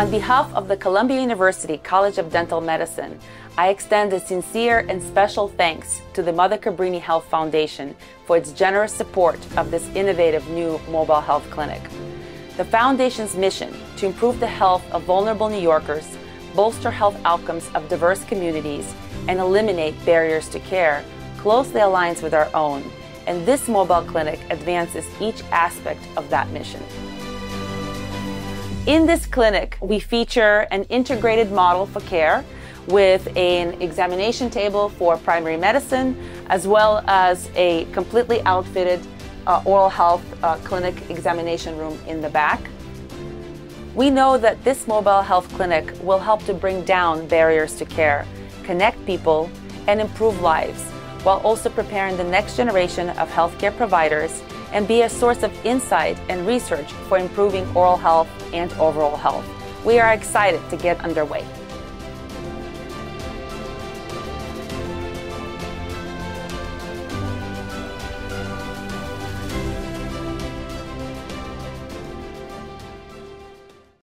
On behalf of the Columbia University College of Dental Medicine, I extend a sincere and special thanks to the Mother Cabrini Health Foundation for its generous support of this innovative new mobile health clinic. The Foundation's mission to improve the health of vulnerable New Yorkers, bolster health outcomes of diverse communities, and eliminate barriers to care closely aligns with our own, and this mobile clinic advances each aspect of that mission. In this clinic, we feature an integrated model for care with an examination table for primary medicine, as well as a completely outfitted uh, oral health uh, clinic examination room in the back. We know that this mobile health clinic will help to bring down barriers to care, connect people, and improve lives, while also preparing the next generation of healthcare providers and be a source of insight and research for improving oral health and overall health. We are excited to get underway.